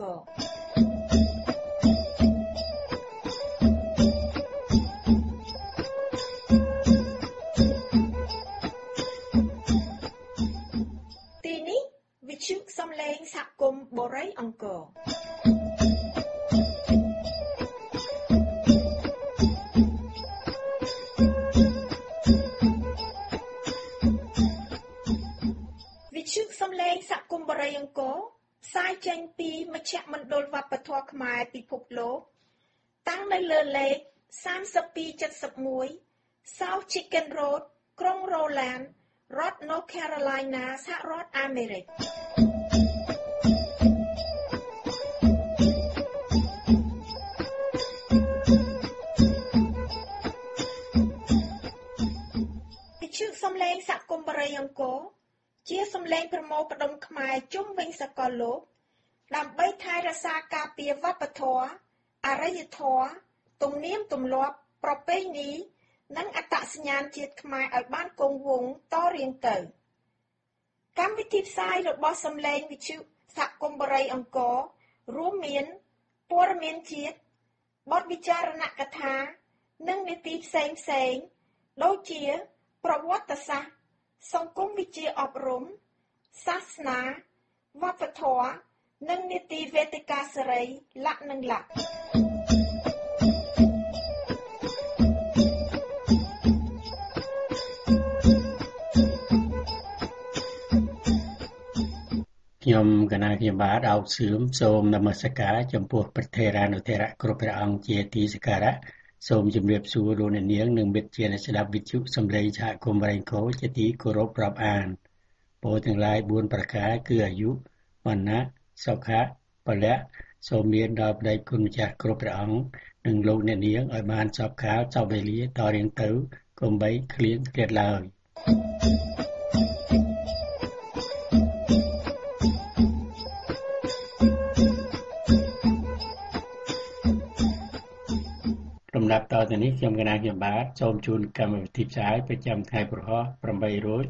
លេងសហគមន៍បូរីអង្សហរដ្ឋអាមេរិកវិទ្យុសំឡេងសហគមន៍បរិយអង្គរជាសំឡេងប្រមូលផ្ដុំខ្មែរជុំវិញសកលលោក ដើម្បីថែរក្សាការពារវប្បធម៌អរិយធម៌ទំនៀមទម្លាប់ប្រពៃណីនិងអត្តសញ្ញាណជាតិខ្មែរឲ្យបានគង់វង្សតរៀងទៅ កម្មវិធីផ្សាយរបស់សំឡេងវិទ្យុសហគមន៍បរិយអង្គររួមមានព័ត៌មានជាតិបទវិចារណកថា និងនីតិផ្សេងផ្សេងដូចជា ប្រវត្តិសាស្ត្រសង្គមវិជ្ជាអប់រំសាសនាវប្បធម៌និងនីតិវេទិកាសេរីលក្ខនិងលក្ខ ខ្ញុំកណាខ្ញុំបាទអោកសឿមសូមនមស្ការចំពោះព្រះថេរានុថេរៈគ្រប់ព្រះអង្គជាទីសក្ការៈសូមជម្រាបសួរលោកអ្នកនាងនិងមិត្តជាអ្នកស្ដាប់វិទ្យុសំឡេងសហគមន៍រែងខូជាទីគោរពរាប់អានពោលទាំងឡាយ4ប្រការគឺអាយុវណ្ណៈសុខៈពលៈសូមមានដល់ព្រះគុណម្ចាស់គ្រប់ព្រះអង្គនិងលោកអ្នកនាងឲ្យបានសពខាលសពវេលាតរៀងទៅកុំបីឃ្លៀងឃ្លាតឡើយ តទៅនេះខ្ញុំកណាខ្ញុំបាទសូមជូនកម្មវិធីផ្សាយប្រចាំថ្ងៃប្រហោះ8រោច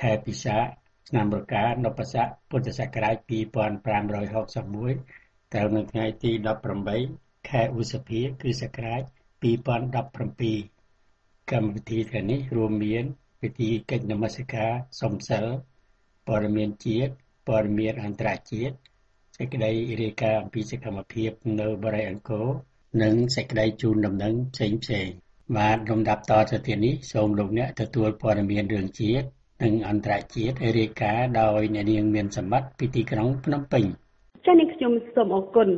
ខែពិសាឆ្នាំរកានពស័កពុទ្ធសករាជ2561ត្រូវនៅថ្ងៃទី18ខែឧសភាគ្រិស្តសករាជ2017កម្មវិធីថ្ងៃនេះរួមមានពិធីកិច្ចនមស្ការសំសិលព័ត៌មានជាតិព័ត៌មានអន្តរជាតិសេចក្តីរាយការណ៍អំពីសកម្មភាពនៅបរិយាអង្គរ និងសេចក្តីជូនដំណឹងផ្សេងផ្សេងបាទលំដាប់តទៅទៀតនេះសូមលោកអ្នកទទួលព័ត៌មានរឿងជាតិនិងអន្តរជាតិរាយការណ៍ដោយអ្នកនាងមានសម្បត្តិពីទីក្រុងភ្នំពេញចា៎នាងខ្ញុំសូមអរគុណ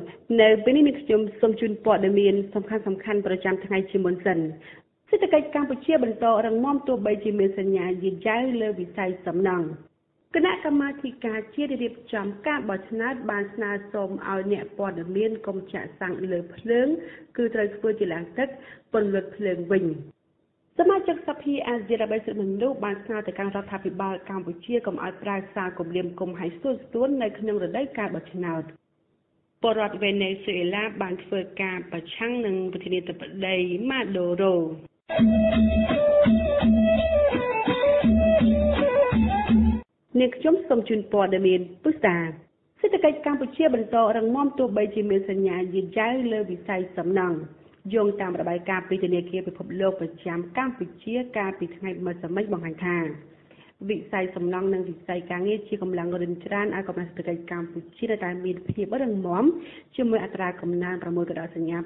នៅពេលនេះនាងខ្ញុំសូមជូនព័ត៌មានសំខាន់សំខាន់ប្រចាំថ្ងៃជាមុនសិនសេដ្ឋកិច្ចកម្ពុជាបន្តរឹងមាំទោះបីជាមានសញ្ញាយឺតយ៉ាវលើវិស័យសំណង់ គណៈកម្មាធិការជាតិរៀបចំការបោះឆ្នោតបានស្នើសុំឲ្យអ្នកព័ត៌មានកុំចាក់សាំងលើភ្លើង គឺត្រូវធ្វើជាឡើងទឹកពន្លត់ភ្លើងវិញសមាជិកសភាអាស៊ីអារ៉ាបសិទ្ធិមនុស្សបានស្នើទៅកាន់រដ្ឋាភិបាលកម្ពុជាកុំឲ្យប្រើសារគំរាមកំហែងស្ទួនស្ទួននៅក្នុងរដូវកាលបោះឆ្នោតពលរដ្ឋវេណេស៊ុយអេឡាបានធ្វើការប្រឆាំងនឹងប្រធានាធិបតីម៉ាដូរ៉ូ នាងខ្ញុំសូមជូនព័ត៌មានពុស្ដាសេដ្ឋកិច្ចកម្ពុជាបន្តរឹងមាំទោះបីជាមានសញ្ញាយឺតយ៉ាវលើវិស័យសំណង់យោងតាមរបាយការណ៍ពីធនាគារពិភពលោកប្រចាំកម្ពុជាកាលពីថ្ងៃម្សិលមិញបង្ហាញថាវិស័យសំណង់និងវិស័យការងារជាកម្លាំងរុញច្រានឲ្យកម្លាំងសេដ្ឋកិច្ចកម្ពុជានៅតែមានភាពរឹងមាំជាមួយអត្រាកំណើន6កដកសញ្ញា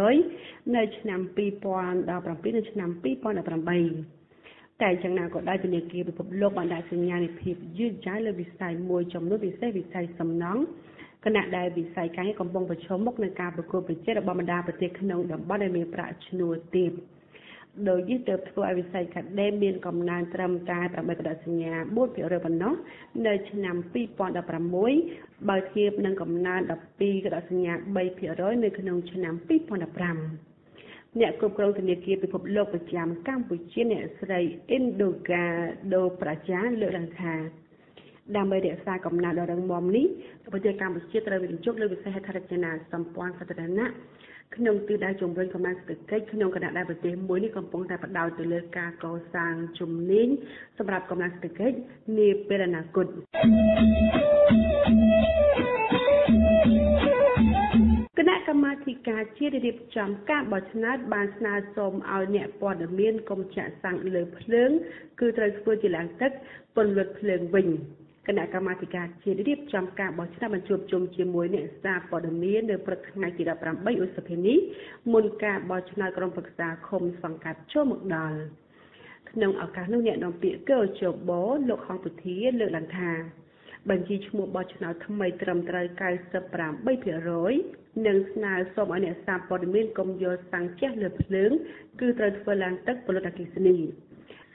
9%នៅឆ្នាំ2017និងឆ្នាំ2018 តែយ៉ាងណាក៏ដោយធនាគារពិភពលោកបានដាក់សញ្ញានៃភាពយឺតយ៉ាវលើវិស័យមួយចំនួនពិសេសវិស័យសំណង់គណៈដែលវិស័យការងារកំពុងប្រឈមមុខនឹងការប្រកួតប្រជែងរបស់បណ្ដាប្រទេសក្នុងតំបន់ដែលមានប្រាក់ឈ្នួលទាបដោយនេះទើបធ្វើឲ្យវិស័យកាដេមមានកំណើនត្រឹមតែ8កដកសញ្ញា4%ប៉ុណ្ណោះនៅឆ្នាំ2016បើធៀបនឹងកំណើន12កដកសញ្ញា3%នៅក្នុងឆ្នាំ2015 អ្នកគ្រប់គ្រងធនាគារពិភពលោកប្រចាំកម្ពុជាអ្នកស្រី Indoga Do Praja លើកឡើងថាដើម្បីរក្សាកំណើនដ៏រឹងមាំនេះប្រទេសកម្ពុជាត្រូវវិនិយោគលើវិស័យហេដ្ឋារចនាសម្ព័ន្ធសាធារណៈក្នុងទិសដៅជំរុញកំណើនសេដ្ឋកិច្ចក្នុងគណៈដែលប្រទេសមួយនេះកំពុងតែបដោតទៅលើការកសាងជំនាញសម្រាប់កំណើនសេដ្ឋកិច្ចនាពេលអនាគត កម្មាធិការជាតិរៀបចំការបោះឆ្នោតបានស្នើសុំឲ្យអ្នកព័ត៌មានកុំចាក់សាំងលើភ្លើង គឺត្រូវធ្វើជាឡើងទឹកពន្លត់ភ្លើងវិញគណៈកម្មាធិការជាតិរៀបចំការបោះឆ្នោតបានជួបជុំជាមួយអ្នកសារព័ត៌មាននៅព្រឹកថ្ងៃទី18ឧសភានេះមុនការបោះឆ្នោតក្រុមប្រឹក្សាឃុំសង្កាត់ចូលមកដល់ក្នុងឱកាសនោះអ្នកនាំពាក្យកោជបលោកហងពុធាលើកឡើងថាបញ្ជីឈ្មោះបោះឆ្នោតថ្មីត្រឹមត្រូវ98% និងស្នើសុំឲ្យអ្នកសារព័ត៌មានកុំយកសាំងជះលើភ្លើង គឺត្រូវធ្វើឡើងទឹកពលរដ្ឋអគ្គិសនី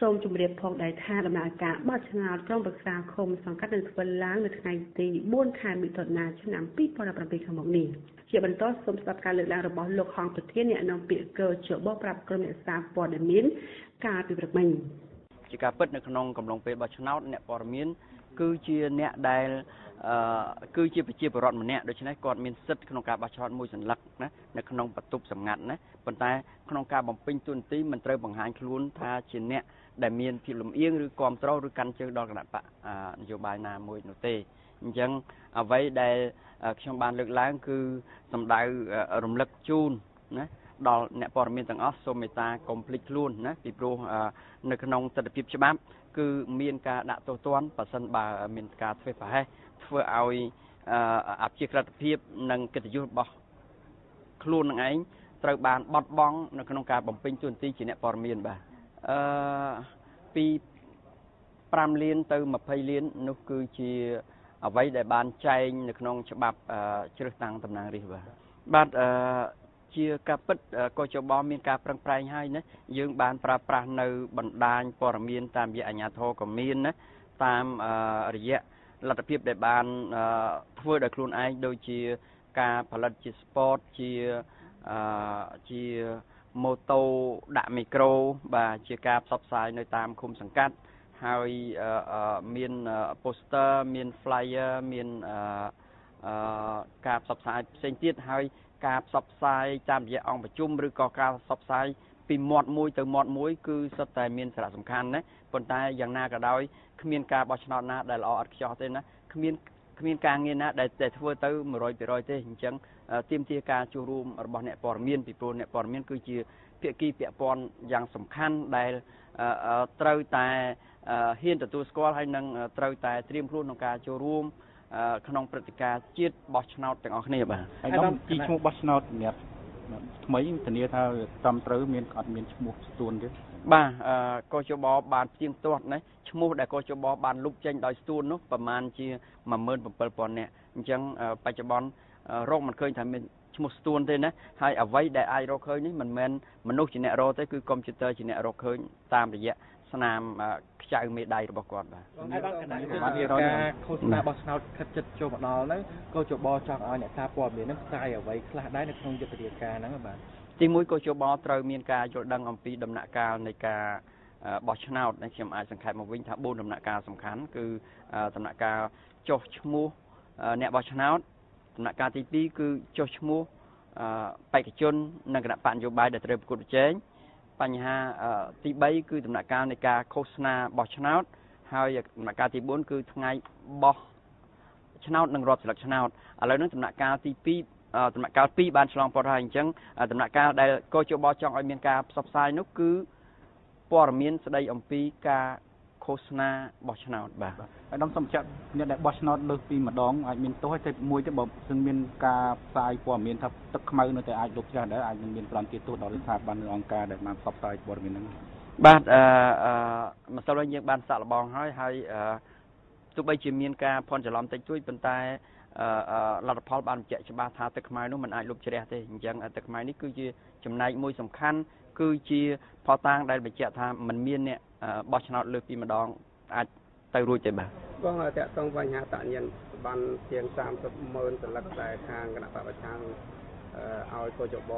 សូមជម្រាបផងដែរថាដំណើរការបោះឆ្នោតក្រុមប្រឹក្សាឃុំសង្កាត់នឹងធ្វើឡើងនៅថ្ងៃទី4ខែមិថុនាឆ្នាំ2017ខាងមុខនេះជាបន្តសូមស្ដាប់ការលើកឡើងរបស់លោកហងប្រធានអ្នកនាំពាក្យកោជបប្រាប់ក្រុមអ្នកសារព័ត៌មានកាលពីព្រឹកមិញជាការពិតនៅក្នុងកំឡុងពេលបោះឆ្នោតអ្នកព័ត៌មាន គឺជាអ្នកដែល អឺគឺជាប្រជាពលរដ្ឋម្នាក់ដូច្នេះគាត់មានសិទ្ធិក្នុងការបោះឆ្នោតមួយសន្លឹកណានៅក្នុងបន្ទប់សម្ងាត់ណាប៉ុន្តែក្នុងការបំពេញតួនាទីមិនត្រូវបង្ហាញខ្លួនថាជាអ្នកដែលមានភាពលំអៀងឬគ្រប់គ្រងឬកាន់ជើងដល់គណៈបកនយោបាយណាមួយនោះទេអញ្ចឹងអ្វីដែលខ្ញុំបានលើកឡើង គឺសម្ដៅរំលឹកជូនណាដល់អ្នកព័ត៌មានទាំងអស់សូមមេត្តាកុំភ្លេចខ្លួនណាពីព្រោះនៅក្នុងទស្សនវិជ្ជាច្បាប់ គឺមានការដាក់ទោសទណ្ឌបើសិនបើមានការធ្វើប្រហែស ធ្វើឲ្យអព្យាក្រឹតភាពនិងកិត្តិយសរបស់ខ្លួននឹងឯងត្រូវបានបត់បង់នៅក្នុងការបំពេញតួនាទីជាអ្នកព័ត៌មានបាទអឺពី5លានទៅ20លាននោះគឺជាអ្វីដែលបានចែងនៅក្នុងច្បាប់ជ្រើសតាំងតំណាងរាស្ត្របាទបាទអឺជាការពិតកោចបមានការប្រឹងប្រែងហើយណាយើងបានប្រើប្រាស់នៅបណ្ដាញព័ត៌មានតាមរយៈអាជ្ញាធរក៏មានណាតាមរយៈ លទ្ធភាពដែលបានធ្វើដោយខ្លួនឯងដូចជាការផលិតជា sport ជាជាម៉ូតូដាក់មីក្រូបាទជាការផ្សព្វផ្សាយនៅតាមឃុំសង្កាត់ហើយមាន poster មាន flyer មានការផ្សព្វផ្សាយផ្សេងទៀតហើយការផ្សព្វផ្សាយតាមរយៈអង្គប្រជុំឬក៏ការផ្សព្វផ្សាយពីមាត់មួយទៅមាត់មួយគឺសុទ្ធតែមានសារៈសំខាន់ណាប៉ុន្តែយ៉ាងណាក៏ដោយ គ្មានការបោះឆ្នោតណាដែលល្អឥតខ្ចោះទេណាគ្មានគ្មានការងារណាដែលតែធ្វើទៅ100%ទេអញ្ចឹងទាមទារការចូលរួមរបស់អ្នកព័ត៌មានពីព្រោះអ្នកព័ត៌មានគឺជាភាគីពាក់ព័ន្ធយ៉ាងសំខាន់ដែលត្រូវតែហ៊ានទទួលស្គាល់ហើយនឹងត្រូវតែត្រៀមខ្លួនក្នុងការចូលរួមក្នុងព្រឹត្តិការណ៍ជាតិបោះឆ្នោតទាំងអស់គ្នាបាទហើយដល់ជីឈ្មោះបោះឆ្នោតសម្រាប់ ថ្មីធានាថាតាមត្រូវមានអត់មានឈ្មោះស្ទួនទេបាទកោជបបានផ្ទៀងផ្ទាត់ណាឈ្មោះដែលកោជបបានលុបចេញដោយស្ទួននោះប្រមាណជា17000នាក់អញ្ចឹងបច្ចុប្បន្នរកមិនឃើញថាមានឈ្មោះស្ទួនទេណាហើយអ្វីដែលអាចរកឃើញនេះមិនមែនមនុស្សជាអ្នករកទេគឺកុំព្យូទ័រជាអ្នករកឃើញតាមរយៈ ស្នាមខ្ចៅមេដៃរបស់គាត់បាទហើយបានគណៈបានការឃោសនាបោះឆ្នោតខិតចិត្តចូលមកដល់ហ្នឹងក៏ជបចង់ឲ្យអ្នកសារព័ត៌មានហ្នឹងផ្សាយអ្វីខ្លះដែរនៅក្នុងយុទ្ធនាការហ្នឹងបាទទីមួយក៏ជបត្រូវមានការយល់ដឹងអំពីដំណាក់កាលនៃការបោះឆ្នោតនេះខ្ញុំអាចសង្ខេបមកវិញថា4ដំណាក់កាលសំខាន់គឺដំណាក់កាលចុះឈ្មោះអ្នកបោះឆ្នោតដំណាក់កាលទី2គឺចុះឈ្មោះបេក្ខជននិងគណៈបកនយោបាយដែលត្រូវប្រកួតប្រជែង បញ្ហាទី3គឺដំណាក់កាលនៃការឃោសនាបោះឆ្នោត ហើយដំណាក់កាលទី4គឺថ្ងៃបោះឆ្នោតនិងរាប់ស្លឹកឆ្នោតឥឡូវនេះដំណាក់កាលទី2ដំណាក់កាល2បានឆ្លងផុតហើយអញ្ចឹងដំណាក់កាលដែលកោជបចង់ឲ្យមានការផ្សព្វផ្សាយនោះគឺព័ត៌មានស្ដីអំពីការ ឃោសនាបោះឆ្នោតបាទហើយដំសំចាក់អ្នកដែលបោះឆ្នោតលើសពីម្ដងអាចមានទោសហើយតែមួយទៅបើซึ่งមានការផ្សាយព័ត៌មានថាទឹកខ្មៅនៅតែអាចលុបច្រាស់ដែរអាចនឹងមានប្រន្ទាទោសដល់ស្ថាប័នឬអង្គការដែលបានផ្សព្វផ្សាយព័ត៌មានហ្នឹងបាទអឺម្សិលវិញយើងបានសាក់លបងហើយហើយទោះបីជាមានការភ័ន្តច្រឡំតិចតួចប៉ុន្តែលទ្ធផលបានបញ្ជាក់ច្បាស់ថាទឹកខ្មៅនោះมันអាចលុបជ្រះទេអញ្ចឹងទឹកខ្មៅនេះគឺជាចំណែកមួយសំខាន់គឺជាផតាងដែលបញ្ជាក់ថាมันមានអ្នក បោះឆ្នោតលើសពីម្ដងអាចទៅរួចទេបាទបងតាក់ទងបញ្ហាតញ្ញានបានជាង30ម៉ឺនសន្លឹកដែលខាងគណៈបព្វឆាំងឲ្យកោចប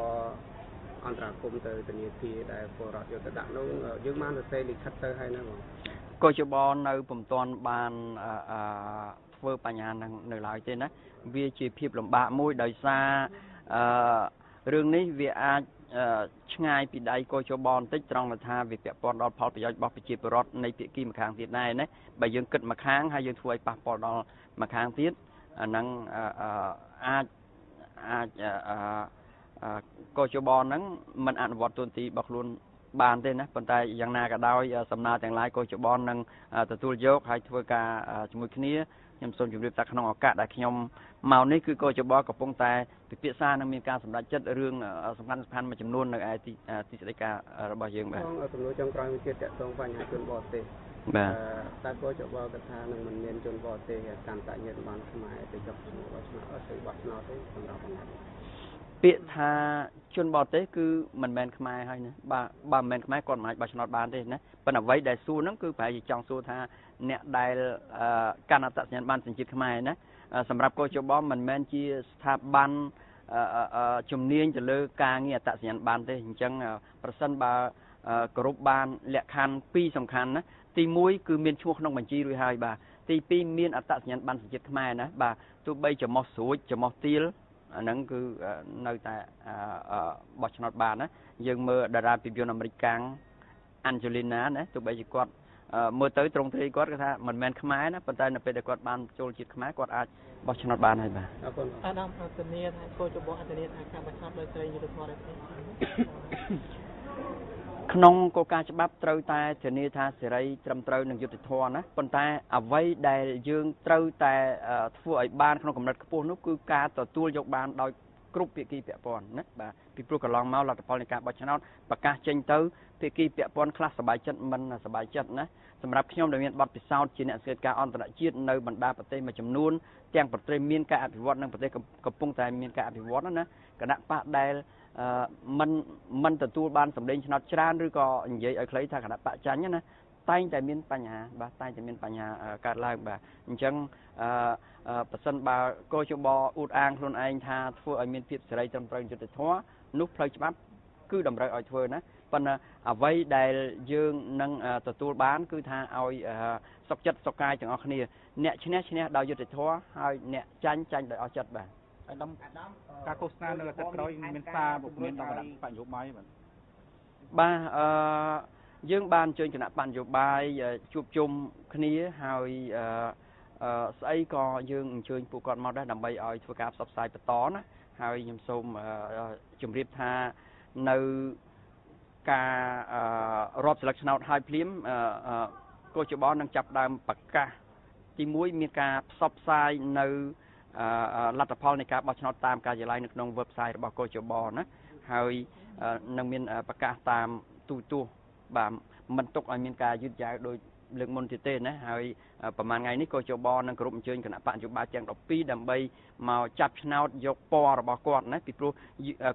អន្តរាគមទៅធនាគារដែលពលរដ្ឋយកទៅដាក់នោះយើងបានសរសេរលិខិតទៅហើយណាបងកោចបនៅពុំទាន់បានអឺធ្វើបញ្ហានឹងនៅឡើយទេណាវាជាភាពលំបាកមួយដោយសារអឺរឿងនេះវាអាច ឆ្ងាយពីដៃកោជបបន្តិចត្រង់ថាវាពាក់ព័ន្ធដល់ផលប្រយោជន៍របស់ប្រជាពលរដ្ឋនៃភាគីម្ខាងទៀតដែរណាបើយើងគិតម្ខាងហើយយើងធ្វើឲ្យប៉ះពាល់ដល់ម្ខាងទៀតអាហ្នឹងអាចអាចកោជបហ្នឹងមិនអនុវត្តទូនទីរបស់ខ្លួនបានទេណាប៉ុន្តែយ៉ាងណាក៏ដោយសំណើទាំងឡាយកោជបនឹងទទួលយកហើយធ្វើការជាមួយគ្នា ខ្ញុំសូមជម្រាបថាក្នុងឱកាសដែលខ្ញុំមកនេះគឺកោជបកំពុងតែពិភាក្សានិងមានការសម្រេចចិត្តរឿងសំខាន់សំខាន់មួយចំនួននៅឯទីទីស្តីការរបស់យើងបាទសំណួរចុងក្រោយមួយទៀតតកតងបញ្ហាជនបរទេសបាទតើកោជបកថានឹងមិនមានជនបរទេសកាន់តែញាតិបានខ្មែរទៅចុះឈ្មោះបោះឆ្នោតទៅបោះឆ្នោតទេសម្រាប់បញ្ហានេះពាក្យថាជនបរទេសគឺមិនមែនខ្មែរហើយណាបាទបើមិនមែនខ្មែរគាត់មិនអាចបោះឆ្នោតបានទេណាប៉ុន្តែអ្វីដែលសួរហ្នឹងគឺប្រហែលជាចង់សួរថា អ្នកដែលកាន់អត្តសញ្ញាណបានសញ្ជាតិខ្មែរណាសម្រាប់កោជបមិនមែនជាស្ថាប័នជំនាញទៅលើការងារអត្តសញ្ញាណបានទេអញ្ចឹងប្រសិនបើគោរពបានលក្ខខណ្ឌពីរសំខាន់ណាទី1គឺមានឈ្មោះក្នុងបញ្ជីរួចហើយបាទទី2មានអត្តសញ្ញាណបានសញ្ជាតិខ្មែរណាបាទទោះបីចំោះស្រួចចំោះទៀលអាហ្នឹងគឺនៅតែបោះឆ្នោតបានណាយើងមើលតារាភាពយន្តអាមេរិកកាំង Angelina ណាទោះបីជាគាត់ មើលទៅត្រង់ទ្រីគាត់គាត់ថាមិនមែនខ្មែរណាប៉ុន្តែនៅពេលដែលគាត់បានចូលជាតិខ្មែរគាត់អាចបោះឆ្នោតបានហើយបាទអរគុណអាដាមអធនីថាគោលចំពោះអធនីថាការបោះឆ្នោតដោយសេរីយុត្តិធម៌ដែរក្នុងគោលការណ៍ច្បាប់ត្រូវតែធានាថាសេរីត្រឹមត្រូវនិងយុត្តិធម៌ណាប៉ុន្តែអ្វីដែលយើងត្រូវតែធ្វើឲ្យបានក្នុងកម្រិតខ្ពស់នោះគឺការទទួលយកបានដោយគ្រប់ភាគីពាក់ព័ន្ធណាបាទពីព្រោះកន្លងមកលទ្ធផលនៃការបោះឆ្នោតប្រកាសចេញទៅ ភាគីពាក់ព័ន្ធខ្លះសប្បាយចិត្តមិនសប្បាយចិត្តណាសម្រាប់ខ្ញុំដែលមានបទពិសោធន៍ជាអ្នកស្រាវការអន្តរជាតិនៅបណ្ដាប្រទេសមួយចំនួនទាំងប្រទេសមានការអភិវឌ្ឍនិងប្រទេសកំពុងតែមានការអភិវឌ្ឍណាគណៈបកដែលមិនមិនទទួលបានសម្លេងឆ្នោតច្រើនឬក៏និយាយឲ្យខ្លីថាគណៈបកចាញ់ណាតែងតែមានបញ្ហាបាទតែងតែមានបញ្ហាកើតឡើងបាទអញ្ចឹងអឺប៉ះសិនបើកោជបអ៊ូតអាងខ្លួនឯងថាធ្វើឲ្យមានភាពសេរីត្រឹមត្រូវយុត្តិធម៌នោះផ្លូវច្បាប់គឺតម្រូវឲ្យធ្វើណា ប៉ុន្តែអ្វីដែលយើងនឹងទទួលបាន គឺថាឲ្យសុខចិត្តសុខកាយទាំងអស់គ្នាអ្នកឈ្នះឈ្នះដោយយុត្តិធម៌ហើយអ្នកចាញ់ចាញ់ដោយអស់ចិត្តបាទអាដាមការឃោសនានៅអាទិត្យក្រោយមានសារពុកមានដល់គណៈបញ្ញោបាយបាទបាទអឺយើងបានអញ្ជើញគណៈបញ្ញោបាយជួបជុំគ្នាហើយអឺស្អីក៏យើងអញ្ជើញពួកគាត់មកដែរដើម្បីឲ្យធ្វើការផ្សព្វផ្សាយបន្តណាហើយខ្ញុំសូមជម្រាបថានៅ ការរាប់ស្លឹកឆ្នោតហើយភ្លាមកោជបនឹងចាប់ដើមប្រកាសទី1មានការផ្សព្វផ្សាយនៅលទ្ធផលនៃការបោះឆ្នោតតាមការិយាល័យនៅក្នុង website របស់កោជបណាហើយនឹងមានប្រកាសតាមទូទស្សន៍បាទមិនទុកឲ្យមានការយឺតយ៉ាវដោយ លើកមុនទៀតទេណាហើយប្រហែលថ្ងៃនេះក៏ជបនឹងគ្រប់អញ្ជើញគណៈបច្ចុប្បន្នទាំង12ដើម្បីមកចាប់ឆ្នោតយកពណ៌របស់គាត់ណាពីព្រោះ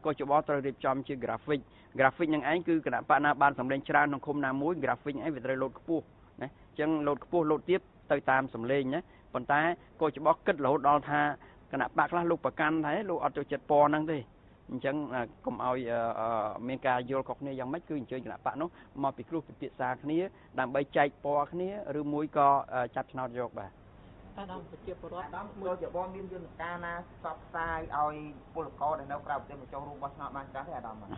ក៏ជបត្រូវរៀបចំជា graphic graphic នឹងឯងគឺគណៈបកណាបានសម្លេងច្រើនក្នុងឃុំណាមួយ graphic ឯងវាត្រូវលោតខ្ពស់ណាអញ្ចឹងលោតខ្ពស់លោតទៀតទៅតាមសម្លេងណាប៉ុន្តែក៏ច្បោះគិតរហូតដល់ថាគណៈបកខ្លះលោកប្រកាន់ដែរលោកអត់ចូលចិត្តពណ៌ហ្នឹងទេ អញ្ចឹងកុំឲ្យមានការយល់ខុសគ្នាយ៉ាងម៉េចគឺអញ្ជើញគណៈបកនោះមកពិគ្រោះពិភាក្សាគ្នាដើម្បីចែកពណ៌គ្នាឬមួយក៏ចាប់ឆ្នោតយកបាទអាដាមប្រជាពលរដ្ឋអាដាមមើលជាបងមានយន្តការណាផ្សព្វផ្សាយឲ្យពលករដែលនៅក្រៅប្រទេសមកចូលរួមបោះឆ្នោតបានចាស់ទេអាដាមអឺ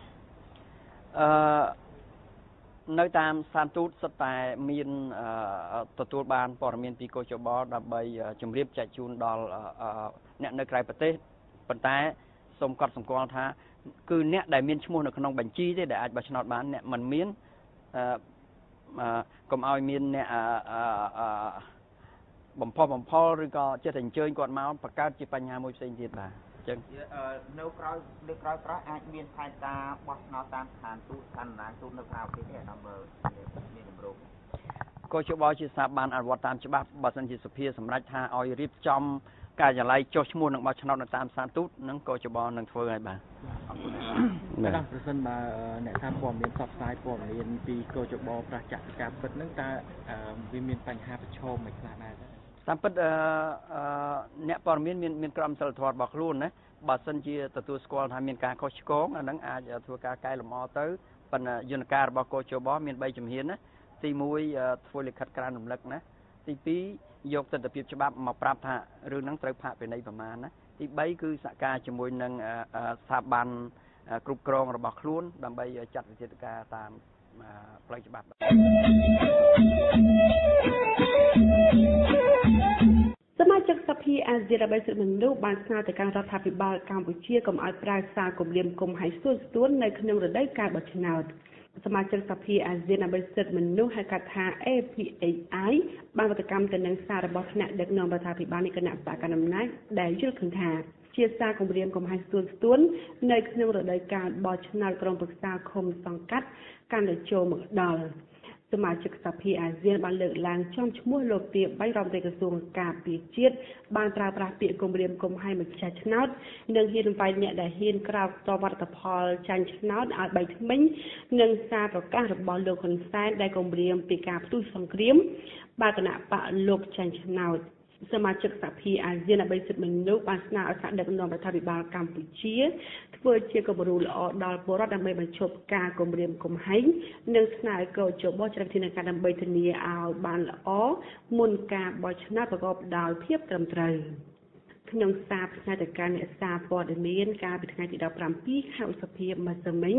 នៅតាមស្ថានទូតសុទ្ធតែមានទទួលបានព័ត៌មានពីកោជបដើម្បីជម្រាបចែកជូនដល់អ្នកនៅក្រៅប្រទេសប៉ុន្តែ សូមកត់សម្គាល់ថាគឺអ្នកដែលមានឈ្មោះនៅក្នុងបញ្ជីទេដែលអាចបោះឆ្នោតបានអ្នកមិនមានអឺកុំឲ្យមានអ្នកអឺបំផុសបំផុលឬក៏ចិត្តតែអញ្ជើញគាត់មកបង្កើតជាបញ្ហាមួយផ្សេងទៀតបាទអញ្ចឹងនៅក្រៅលើក្រៅក្រៅអាចមានផែនការបោះឆ្នោតតាមស្ថានទូតស្ថានណាទូតនៅក្រៅប្រទេសទេដល់មើលមានតម្រងក៏ជបជាស្ថាប័នអនុវត្តតាមច្បាប់បើសិនជាសភាសម្រេចថាឲ្យរៀបចំ ការិយាល័យចុះឈ្មោះនឹងបោះឆ្នោតនៅតាមស្ថានទូតនឹងក៏ច្បងនឹងធ្វើឲ្យបាទបាទប្រសិនបើអ្នកថាព័ត៌មានផ្សព្វផ្សាយព័ត៌មានពីកោចបប្រចាក់ការពិតនឹងតើវាមានបញ្ហាប្រឈមមិនខ្លះដែរតាមពិតអឺអ្នកព័ត៌មានមានមានក្រមសីលធម៌របស់ខ្លួនណាបើសិនជាទទួលស្គាល់ថាមានការខុសឆ្គងអានឹងអាចធ្វើការកែលម្អទៅប៉ុន្តែយន្តការរបស់កោជបមាន3ជំហានណាទី1ធ្វើលិខិតក្រានរំលឹកណា ទី2យកទស្សនវិជ្ជាច្បាប់មកប្រាប់ថារឿងហ្នឹងត្រូវផាកពិន័យប្រមាណណាទី3គឺសហការជាមួយនឹងស្ថាប័នគ្រប់គ្រងរបស់ខ្លួន ដើម្បីចាត់វិធានការតាមផ្លូវច្បាប់សមាជិកសភាអាស៊ានដើម្បីសិទ្ធិមនុស្សបានស្នើទៅកាន់រដ្ឋាភិបាលកម្ពុជាកុំឲ្យប្រើសារគំរាមកំហែងស្ទួនស្ទួននៅក្នុងរដូវកាលបោះឆ្នោត សមាជិកសភាអាស៊ានដើម្បីសិទ្ធិមនុស្សហៅកាត់ថា APHI បានប្រតិកម្មទៅនឹងសាររបស់ថ្នាក់ដឹកនាំរដ្ឋាភិបាលនៃគណៈបកកណ្ដាលអំណាចដែលយល់ឃើញថាជាសារគម្រាមកំហែងស្ទួនស្ទួននៅក្នុងរដូវកាលបោះឆ្នោតក្រុមប្រឹក្សាឃុំសង្កាត់កាន់តែចូលមកដល់ស មាជិកសភាអាស៊ានបានលើកឡើងចំឈ្មោះលោកទាបៃរដ្ឋមន្ត្រីក្រសួងការពារជាតិបានប្រើប្រាស់ពាក្យគម្រាមកំហែងម្ចាស់ឆ្នោតនិងហ៊ានវាយអ្នកដែលហ៊ានក្រោកតវត្តផលចាញ់ឆ្នោតឲ្យបែកថ្មិញនិងសារប្រកាសរបស់លោកហ៊ុនសែនដែលគម្រាមពីការផ្ទុះសង្គ្រាមបើគណៈបកលោកចាញ់ឆ្នោត សមាជិកសភាអាស៊ានដើម្បីសិទ្ធិមនុស្សបានស្នើឲ្យថ្នាក់ដឹកនាំរដ្ឋាភិបាលកម្ពុជាធ្វើជាគំរូល្អដល់ពលរដ្ឋដើម្បីបញ្ឈប់ការគំរាមកំហែងនិងស្នើឲ្យកោជបច្រានធានាការដើម្បីធានាឲ្យបានល្អមុនការបោះឆ្នោតប្រកបដោយភាពត្រឹមត្រូវក្នុងសារផ្សាយទៅកាន់អ្នកសារព័ត៌មានកាលពីថ្ងៃទី17ខែឧសភាម្សិលមិញ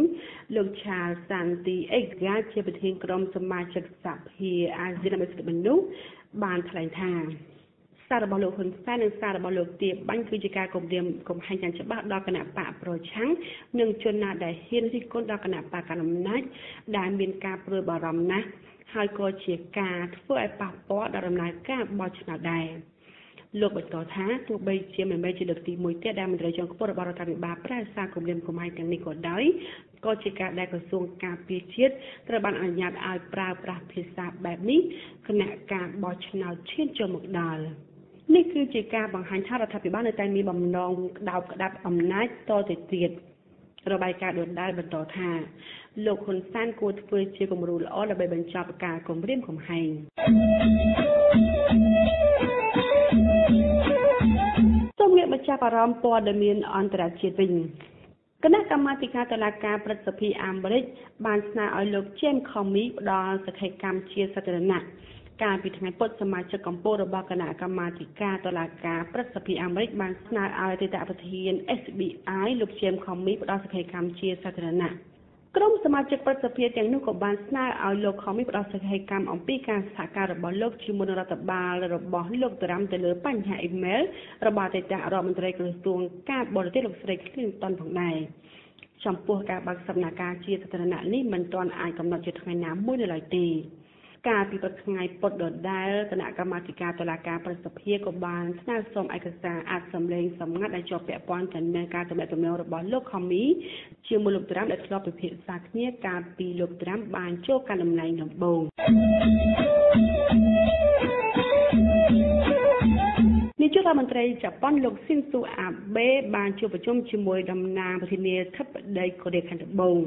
លោកឆាលសាន់ទីអេកហ្គាជាប្រធានក្រុមសមាជិកសភាអាស៊ានដើម្បីសិទ្ធិមនុស្សបានថ្លែងថា សាររបស់លោកហ៊ុនសែននិងសាររបស់លោកទៀបបាញ់គឺជាការគំរាមកំហែងយ៉ាងច្បាស់ដល់គណៈបកប្រឆាំងនិងជនណាដែលហ៊ានរិះគន់ដល់គណៈបកកណ្ដាលអំណាចដែលមានការព្រួយបារម្ភណាស់ហើយក៏ជាការធ្វើឲ្យប៉ះពាល់ដល់ដំណើរការបោះឆ្នោតដែរលោកបន្តថាទោះបីជាមិនមែនជាលើកទី1ទេដែលមន្ត្រីជាន់ខ្ពស់របស់រដ្ឋាភិបាលប្រើសារគម្រាមកំហែងទាំងនេះក៏ដោយក៏ជាការដែលក្រសួងការពារជាតិត្រូវបានអនុញ្ញាតឲ្យប្រើប្រាស់ភាសាបែបនេះគណៈការបោះឆ្នោតឈានចូលមកដល់ នេះគឺជាការបង្ហាញថារដ្ឋាភិបាលនៅតែមានបំណងក្តោបក្តាប់អំណាចតទៅទៀតរបាយការណ៍ដដែលបន្តថាលោកហ៊ុនសែនគួរធ្វើជាគំរូល្អដើម្បីបញ្ចប់ការគំរាមកំហែងសូមងាកមកចាប់អារម្មណ៍ព័ត៌មានអន្តរជាតិវិញគណៈកម្មាធិការតុលាការព្រឹទ្ធសភាអាមេរិកបានស្នើឲ្យលោក James Comey ផ្ដល់សក្ខីកម្មជាសាធារណៈ កាលពីថ្ងៃពុធសមាជិកកម្ពុជារបស់គណៈកម្មាធិការតុលាការព្រឹទ្ធសភាអាមេរិកបានស្នើឲ្យអតីតប្រធាន FBI លោក James Comey ផ្ដល់សក្ខីកម្មជាសាធារណៈក្រុមសមាជិកព្រឹទ្ធសភាទាំងនោះក៏បានស្នើឲ្យលោកខំមីផ្ដល់សេចក្តីកម្មអំពីការសហការរបស់លោកជាមួយនឹងរដ្ឋបាលរបស់លោកតារាំទៅលើបញ្ហាអ៊ីមែលរបស់អតីតរដ្ឋមន្ត្រីក្រសួងការបរទេសលោកស្រី Clinton ផងដែរចំពោះការបើកសកម្មភាពជាសាធារណៈនេះមិនទាន់អាចកំណត់ជាថ្ងៃណាមួយនៅឡើយទេ កាលពីព្រឹកថ្ងៃពុធដដែលគណៈកម្មាធិការតុលាការប្រសិទ្ធិក៏បានស្នើសុំឯកសារអាចសម្លេងសម្ងាត់ដែលជាប់ពាក់ព័ន្ធទៅនឹងការទំនាក់ទំនងរបស់លោកខំមីជាមួយលោកត្រាំដែលធ្លាប់ពិភាក្សាគ្នាកាលពីលោកត្រាំបានចូលកាន់តំណែងដំបូងនាយករដ្ឋមន្ត្រីជប៉ុនលោកស៊ីនស៊ូអាបេបានជួបប្រជុំជាមួយតំណាងប្រធានាធិបតីកូរ៉េខាងត្បូង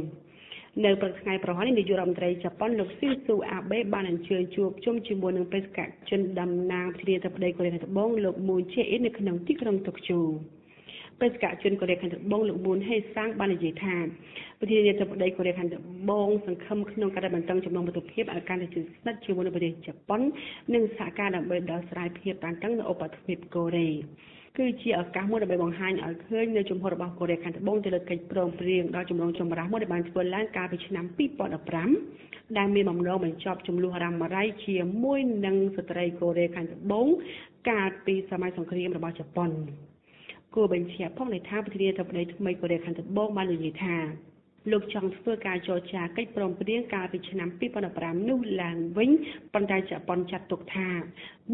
នៅព្រឹកថ្ងៃប្រហ័ននេះនាយករដ្ឋមន្ត្រីជប៉ុនលោកស៊ីស៊ូអាបេបានអញ្ជើញជួបជុំជាមួយនឹងបេសកជនតំណាងប្រធានាធិបតីកូរ៉េខាងត្បូងលោកមូនជេអ៊ីននៅក្នុងទីក្រុងតូក្យូបេសកជនកូរ៉េខាងត្បូងលោកមូនហេសាំងបាននិយាយថាប្រធានាធិបតីកូរ៉េខាងត្បូងសង្ឃឹមក្នុងការបន្តចំណងមិត្តភាពឲ្យកាន់តែជិតស្និទ្ធជាមួយនឹងប្រទេសជប៉ុននិងសហការដើម្បីដោះស្រាយភាពតានតឹងនៅឧបទ្វីបកូរ៉េ គឺជាឱកាសមួយដើម្បីបង្ហាញឲ្យឃើញនៅជំហររបស់កូរ៉េខាងត្បូងទៅលើកិច្ចព្រមព្រៀងដល់ជំរងចម្រាស់មួយដែលបានធ្វើឡើងកាលពីឆ្នាំ2015ដែលមានបំណងបញ្ចប់ចំនួនរ៉ាំរ៉ៃជាមួយនឹងស្ត្រីកូរ៉េខាងត្បូងកាលពីសម័យសង្គ្រាមរបស់ជប៉ុនគួរបញ្ជាក់ផងនៃថាប្រធានាធិបតីថ្មីកូរ៉េខាងត្បូងបាននិយាយថា លោកចង់ធ្វើការចរចាកិច្ចព្រមព្រៀងកាលពីឆ្នាំ2015នោះឡើងវិញប៉ុន្តែជប៉ុនចាត់ទុកថា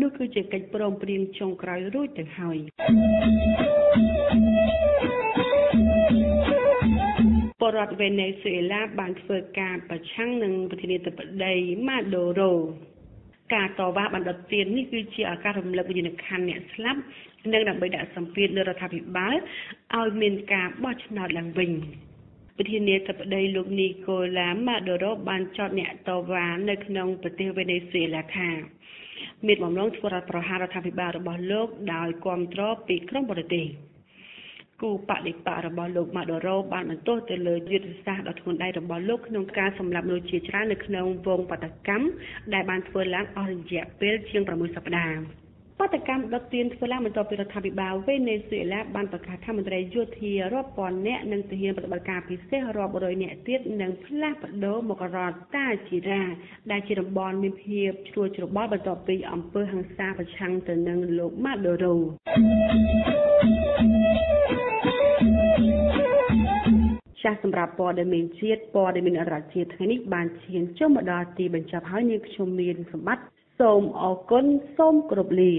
នោះគឺជាកិច្ចព្រមព្រៀងចុងក្រោយរួចទៅហើយបរដ្ឋវេណេស៊ុយអេឡាបានធ្វើការប្រឆាំងនឹងប្រធានាធិបតីម៉ាដូរ៉ូការតវ៉ាបណ្ដុតទៀននេះគឺជាឱកាសរំលឹកវិញ្ញាណក្ខន្ធអ្នកស្លាប់និងដើម្បីដាក់សម្ពាធលើរដ្ឋាភិបាលឲ្យមានការបោះឆ្នោតឡើងវិញ ប្រធានាធិបតីលោកនីកូឡាម៉ាដូរ៉ូបានចោទអ្នកតវ៉ានៅក្នុងប្រទេសវេណេស៊ុយអេឡាថាមានបំណងធ្វើរដ្ឋប្រហាររដ្ឋាភិបាលរបស់លោកដោយគ្រប់គ្រងពីក្រុមបរទេសគូបដិបករបស់លោកម៉ាដូរ៉ូបានបន្ទោសទៅលើយុទ្ធសាស្ត្រដ៏ធ្ងន់ដៃរបស់លោកក្នុងការសម្លាប់មនុស្សជាច្រើននៅក្នុងវងបាតកម្មដែលបានធ្វើឡើងអស់រយៈពេលជាង6សប្តាហ៍ បាតកម្មដុតទៀនធ្វើឡើងបន្ទាប់ពីរដ្ឋាភិបាលវេណេស៊ុយអេឡាបានប្រកាសថាមន្ត្រីយោធារាប់ពាន់នាក់និងទាហានប្រតិបត្តិការពិសេសរាប់រយនាក់ទៀតនឹងផ្លាស់ប្តូរមករដ្ឋតាជីរ៉ាដែលជាតំបន់មានភាពជ្រួលច្របល់បន្ទាប់ពីអំពើហិង្សាប្រឆាំងទៅនឹងលោកម៉ាដូរ៉ូចាស់សម្រាប់ព័ត៌មានជាតិព័ត៌មានអន្តរជាតិថ្ងៃនេះបានឈានចុះមកដល់ទីបញ្ចប់ហើយនាងខ្ញុំមានសម្បត្តិ សូមអរគុណសូមគោរពលា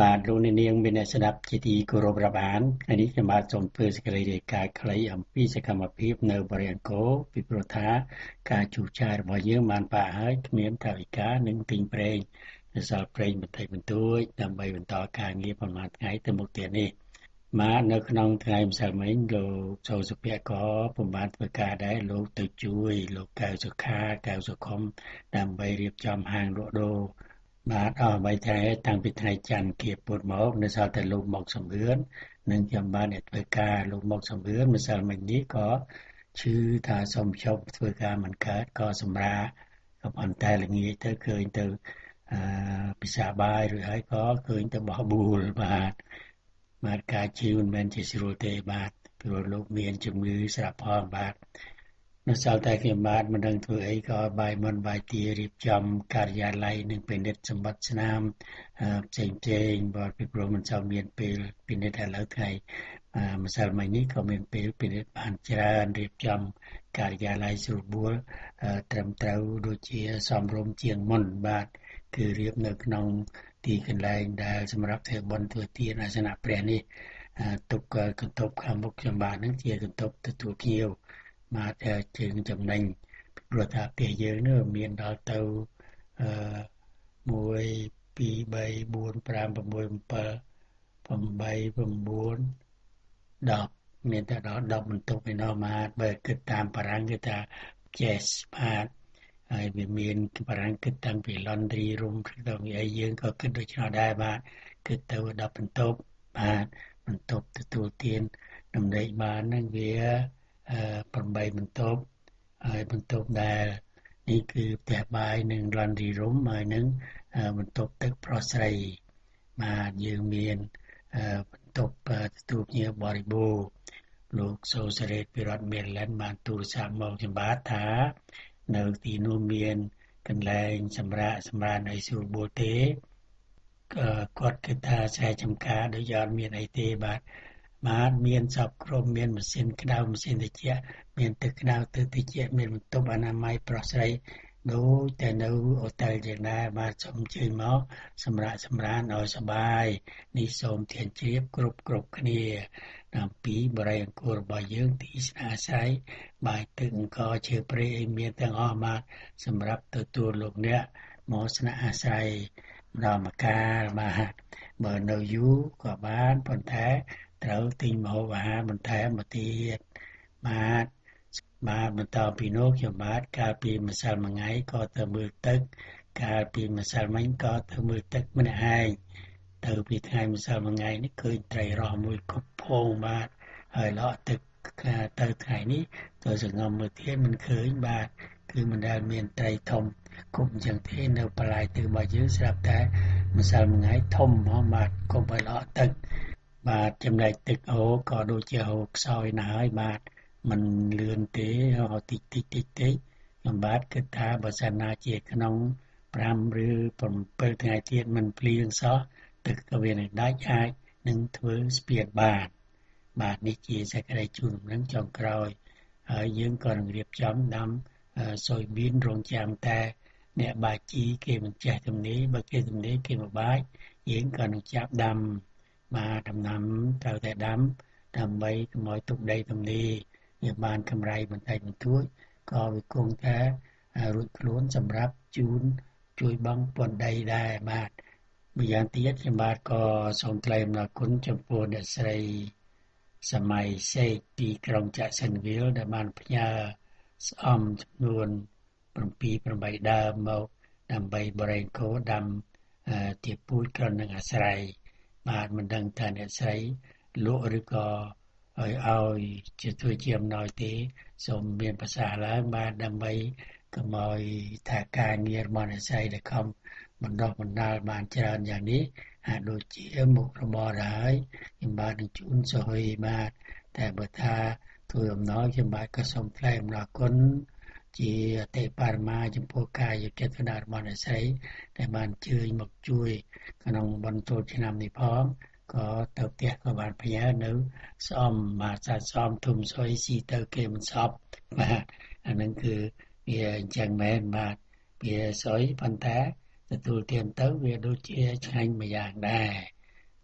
បាទលោកអ្នកនាងមានអ្នកស្ដាប់ជាទីគោរពរាប់អានថ្ងៃនេះខ្ញុំបាទសូមធ្វើសេចក្តីរាយការណ៍ខ្លីអំពីសកម្មភាពនៅបរិយាអង្គរពីព្រោះថាការជួសជុលរបស់យើងបានប៉ះហើយគ្មានថវិកានិងទិញប្រេងនៅសល់ប្រេងបន្តិចបន្តួចដើម្បីបន្តការងារប្រហែលថ្ងៃទៅមុខទៀតនេះបាទនៅក្នុងថ្ងៃម្សិលមិញលោកចូលសុភ័ក្រក៏ពុំបានធ្វើការដែរលោកទៅជួយលោកកៅសុខាកៅសុខុមដើម្បីរៀបចំហាងលក់ដូរ បាទអស់3ថ្ងៃតាំងពីថ្ងៃច័ន្ទគៀពុតមកនៅសល់តែលោកមកសំអឿននិងខ្ញុំបានអ្នកធ្វើការលោកមកសំអឿនម្សិលមិញនេះក៏ឈឺថាសុំជប់ធ្វើការមិនកើតក៏សម្រាក៏ប៉ុន្តែល្ងាចទៅឃើញទៅអឺពិសាបាយរួចហើយក៏ឃើញទៅបោះបួលបាទបាទការជីវមិនមែនជាស្រួលទេបាទព្រោះលោកមានជំងឺស្រាប់ផងបាទ នៅសល់តែខ្ញុំបាទមិនដឹងធ្វើអីក៏បាយមុនបាយទីរៀបចំការិយាល័យនិងពិនិត្យសម្បត្តិស្នាមផ្សេងផ្សេងបាទពីព្រោះមិនសូវមានពេលពិនិត្យឥឡូវថ្ងៃម្សិលមិញនេះក៏មានពេលពិនិត្យបានច្រើនរៀបចំការិយាល័យស្រួលបួលត្រឹមត្រូវដូចជាសមរម្យជាងមុនបាទគឺរៀបនៅក្នុងទីកន្លែងដែលសម្រាប់ធ្វើបុណ្យធ្វើទានអាសនៈព្រះនេះទុកកន្ទប់ខាងមុខខ្ញុំបាទនឹងជាកន្ទប់ទទួលភ្ញៀវ បាទជើងចំណេញព្រោះថាផ្ទះយើងនោះមានដល់ទៅអឺ1 2 3 4 5 6 7 8 9 10មានតែដល់10បន្ទប់ឯណោះបាទបើគិតតាមបារាំងគឺថា yes បាទហើយវាមានបារាំងគិតតាំងពី laundry room ទៅអីយើងក៏គិតដូចនោះដែរបាទគិតទៅ10បន្ទប់បាទបន្ទប់ទទួលទានដំណេកបាននឹងវា 8បន្ទប់ហើយបន្ទប់ដែលនេះគឺផ្ទះបាយនិង laundry room ហើយនឹងបន្ទប់ទឹកប្រុសស្រីបាទយើងមានបន្ទប់ទទួលភ្ញៀវបរិបូរលោកសូសរ៉េតពីរដ្ឋ Maryland បានទូរស័ព្ទមកចំបាទថា នៅទីនោះមានកន្លែងសម្រាប់សម្រាប់ឲ្យស្រួលបួលទេគាត់គិតថាស្រែចំការដូចអត់មានអីទេបាទ បាទមានសពគ្រប់មានម៉ាស៊ីនក្តៅម៉ាស៊ីនត្រជាក់មានទឹកក្តៅទឹកត្រជាក់មានបន្ទប់អនាម័យប្រុសស្រីដូចតែនៅអូតែលយ៉ាងដែរបាទសូមអញ្ជើញមកសម្រាប់សម្រានឲ្យសបាយនេះសូមធានជ្រាបគ្រប់គ្រប់គ្នាអំពីបរិយអង្គររបស់យើងទីស្នាស្រ័យបាយទឹកអង្គឈើព្រៃអីមានទាំងអស់បាទសម្រាប់ទទួលលោកអ្នកមកស្នាក់អាស្រ័យម្ដងម្កាលបាទបើនៅយូរក៏បានប៉ុន្តែ ត្រូវទិញម្ហូបអាហារបន្ថែមមកទៀតបាទបាទបន្តពីនោះខ្ញុំបាទកាលពីម្សិលមិញក៏ទៅមើលទឹក កាលពីម្សិលមិញក៏ទៅមើលទឹកម្នាក់ឯងទៅពីថ្ងៃម្សិលមិញនេះឃើញត្រីរស់មួយគប់ភងបាទហើយឡកទឹកទៅថ្ងៃនេះទៅសងំមើលទៀតមិនឃើញបាទគឺមិនដែលមានត្រីធំគប់អញ្ចឹងទេនៅបលាយទឹករបស់យើងស្រាប់តែម្សិលមិញធំហ្មងបាទគប់ឲ្យឡកទឹក បាទចំណែកទឹកអូក៏ដូចជាអូខ្សោយណាស់ហើយបាទมันលឿនទេអូតិចតិចតិចតិចខ្ញុំបាទគិតថាបើសិនណាជាក្នុង5ឬ7ថ្ងៃទៀតมันភ្លៀងសោះទឹកក៏វានឹងដាច់អាចនឹងធ្វើស្ពានបានបាទនេះជាសេចក្តីជូនដំណឹងចុងក្រោយហើយយើងក៏នឹងរៀបចំដាំសូយប៊ីនរងចាំតែអ្នកបាជីគេមិនចេះទំនេរបើគេទំនេរគេមកបាចយើងក៏នឹងចាប់ដាំ បាទដំណាំត្រូវតែដាំដើម្បីកុំឲ្យទុកដីទំនេរវាបានកម្រៃបន្តិចបន្តួចក៏វាគង់តែរួចខ្លួនសម្រាប់ជូនជួយបង់ពន្ធដីដែរបាទម្យ៉ាងទៀតខ្ញុំបាទក៏សូមថ្លែងអំណរគុណចំពោះអ្នកស្រីសម័យសេកពីក្រុងចាក់សិនវិលដែលបានផ្ញើស្អំចំនួន7 8ដើមមកដើម្បីបរិញ្ញកោដាំជាពូជក្រនឹងអាស្រ័យ បាទមិនដឹងថាអ្នកស្រីលក់ឬក៏ឲ្យឲ្យជាធ្វើជាអំណោយទេសូមមានប្រសាឡើងបាទដើម្បីកុំឲ្យថាការងាររបស់អ្នកស្រីដែលខំបណ្ដោះបណ្ដាលបានច្រើនយ៉ាងនេះហាក់ដូចជាមុខរបរហើយខ្ញុំបាទនឹងជូនសុយបាទតែបើថាធ្វើអំណោយខ្ញុំបាទក៏សូមថ្លែងអំណរគុណ ជាអតិបរមាចំពោះការយកចិត្តទុកដាក់របស់អ្នកស្រីដែលបានជឿមកជួយ ក្នុងបន្ទល់ឆ្នាំនេះផងក៏ទៅផ្ទះក៏បានផ្ញើនៅស្អំបាទសាច់ស្អំធំសុយស៊ីទៅគេមិនសពបាទអានឹងគឺវាអញ្ចឹងមែនបាទវាសុយប៉ុន្តែទទួលទានទៅវាដូចជាឆ្ងាញ់មួយយ៉ាងដែរ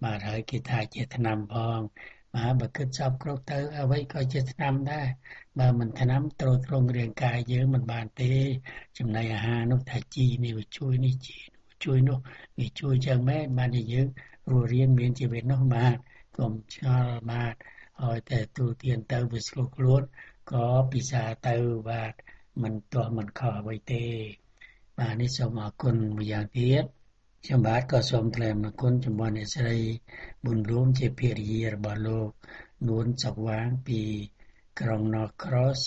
បាទហើយគេថាជាថ្នាំផង បាទបើគិតសពគ្រប់ទៅអ្វីក៏ជាថ្នាំដែរបើមិនថ្នាំត្រួតត្រងរាងកាយយើងមិនបានទេ ចំណីអាហារនោះថាជីនេះវាជួយនេះជីជួយនោះវាជួយចឹងមែនបានយើងរស់រៀនមានជីវិតនោះបាទកុំឆ្ងល់បាទឲ្យតែទូទានទៅវាស្គខ្លួនក៏ពិសាទៅបាទមិនទាស់មិនខុសអ្វីទេ បាទនេះសូមអរគុណមួយយ៉ាងទៀត ខ្ញុំបាទក៏សូមថ្លែងអរគុណចំពោះអ្នកស្រីប៊ុនរួមជាភរិយារបស់លោកនួនសុកវាងពីក្រុង North Cross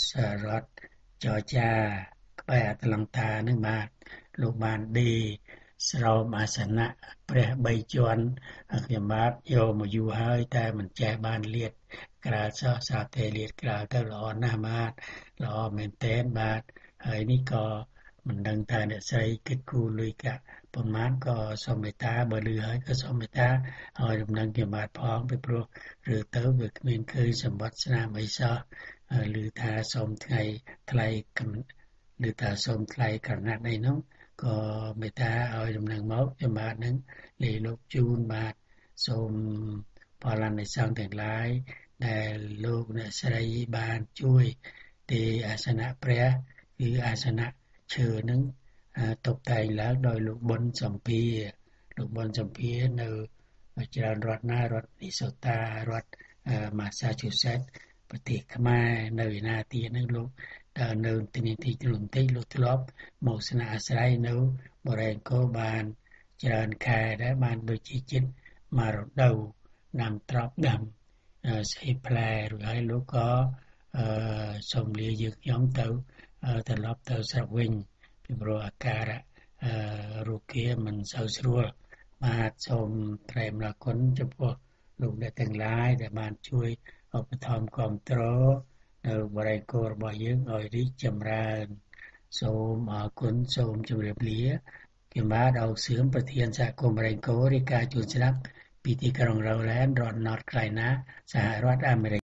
រដ្ឋចរចាក្បែរអាត្លង់តានឹងបាទលោកបានដេស្រោមអាសនៈព្រះ3ជាន់ខ្ញុំបាទយកមកយូរហើយតែមិនចេះបានលៀតក្រាលសោះសាទេលៀតក្រាលទៅល្អណាស់បាទល្អមែនតែនបាទហើយនេះក៏មិនដឹងថាអ្នកស្រីគិតគូរលុយកាក់ ប៉ុន្មានក៏សូមមេត្តាបើលឺហើយក៏សូមមេត្តាឲ្យដំណឹងខ្ញុំបាទផងពីព្រោះឬទៅវាគ្មានឃើញសម្បត្តិស្នាមអីសោះឬថាសូមថ្ងៃថ្លៃឬថាសូមថ្លៃក្រណាត់អីនោះក៏មេត្តាឲ្យដំណឹងមកខ្ញុំបាទនឹងលេលោកជូនបាទសូមផលអនិសង្ឃទាំងឡាយដែលលោកអ្នកស្រីបានជួយទីអាសនៈព្រះគឺអាសនៈឈើនឹង តុបតែងឡើងដោយលោកប៊ុនសំភាលោកប៊ុនសំភានៅច្រើនរដ្ឋណារដ្ឋនីសូតារដ្ឋ Massachusetts ប្រទេសខ្មែរនៅឯណាទៀតនឹងលោកដែលនៅទីនេះទីក្រុងតិចលោកធ្លាប់មកស្នាក់អាស្រ័យនៅបរិយាកោបានច្រើនខែដែរបានដូចជាចិត្តមករដូវដាំត្រប់ដាំស្អីផ្លែរួចហើយលោកក៏អឺសូមលាយើងខ្ញុំទៅត្រឡប់ទៅស្រុកវិញ ពីព្រោះអាការៈអឺរោគាមិនសូវស្រួលបាទសូមត្រេមអរគុណចំពោះលោកអ្នកទាំងឡាយដែលបានជួយឧបត្ថម្ភគ្រប់គ្រងនៅបរិយាកាសរបស់យើងឲ្យរីកចម្រើន សូមអរគុណសូមជម្រាបលាខ្ញុំបាទអោកសឿមប្រធានសហគមន៍បរិយាកាសរាយការណ៍ជូនស្ដាប់ពីទីក្រុង Rowland រដ្ឋ North Carolina សហរដ្ឋអាមេរិក